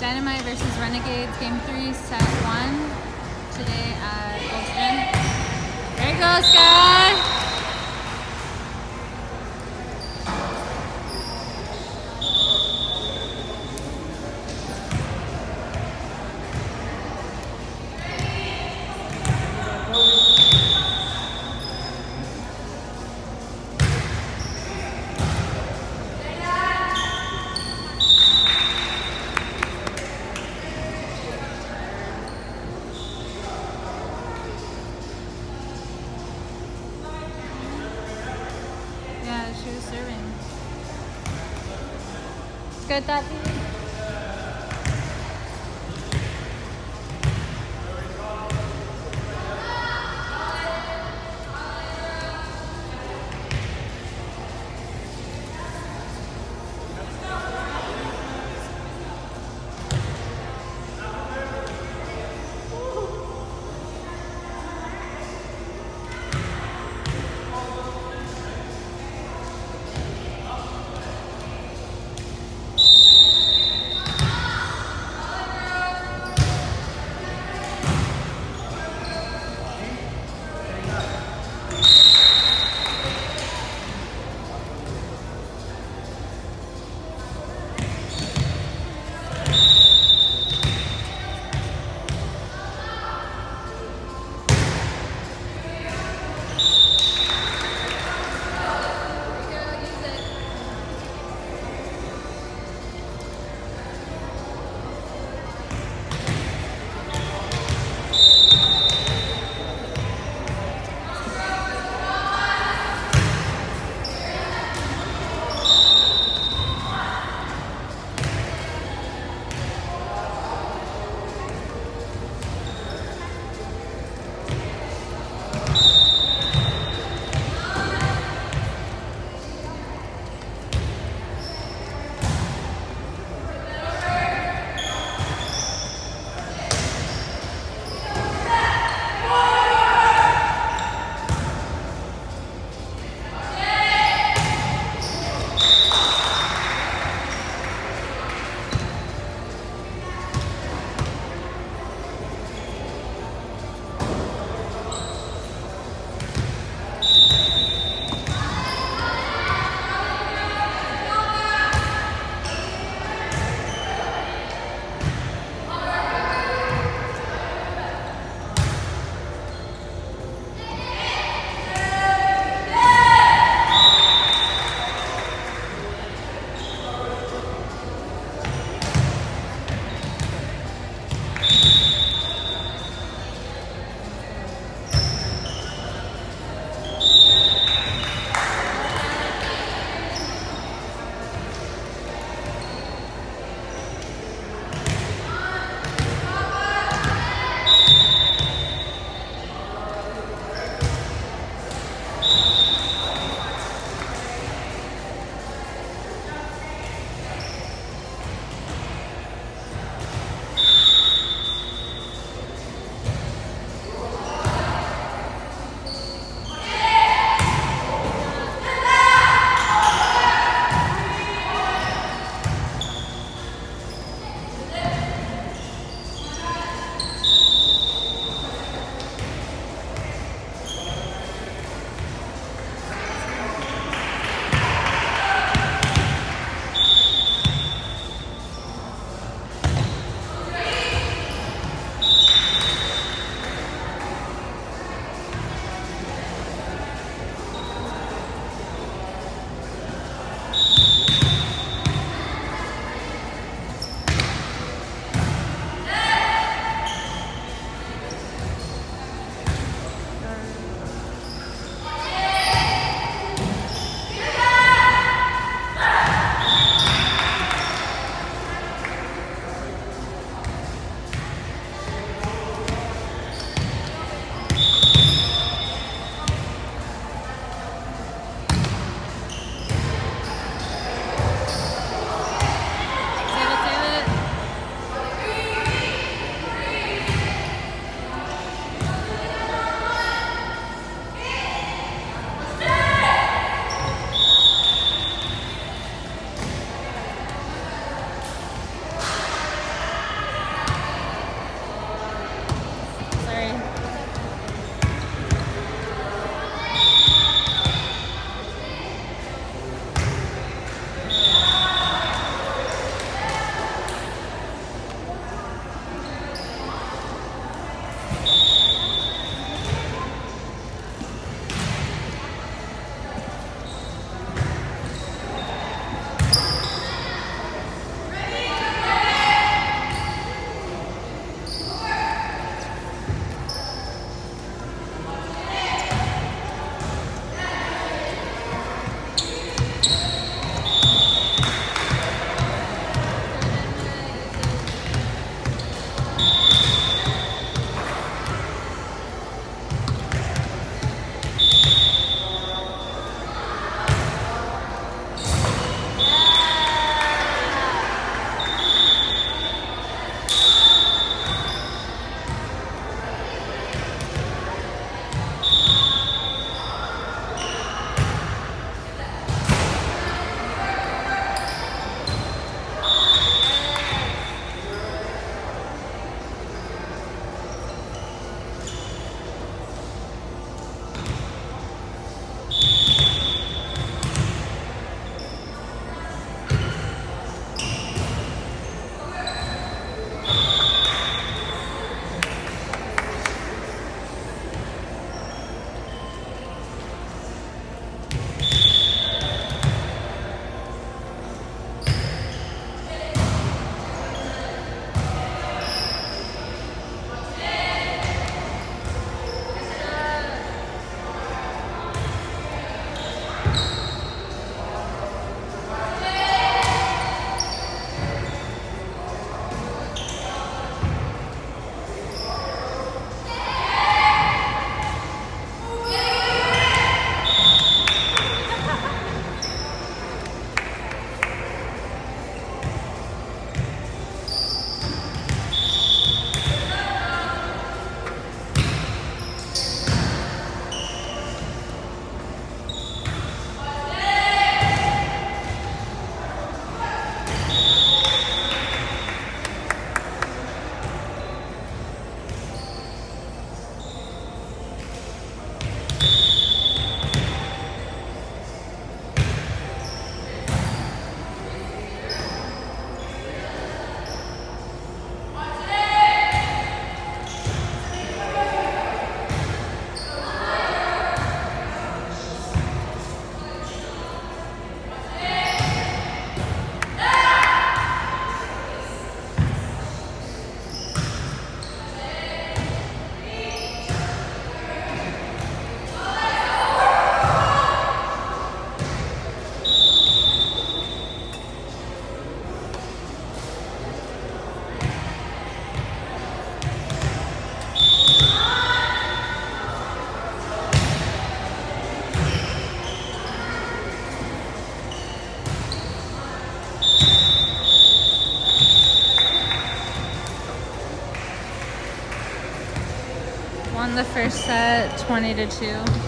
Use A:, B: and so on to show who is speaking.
A: Dynamite versus Renegades, game three, set one, today at Gold's Gym. There you go! Serving. Good that. The first set 20 to 2.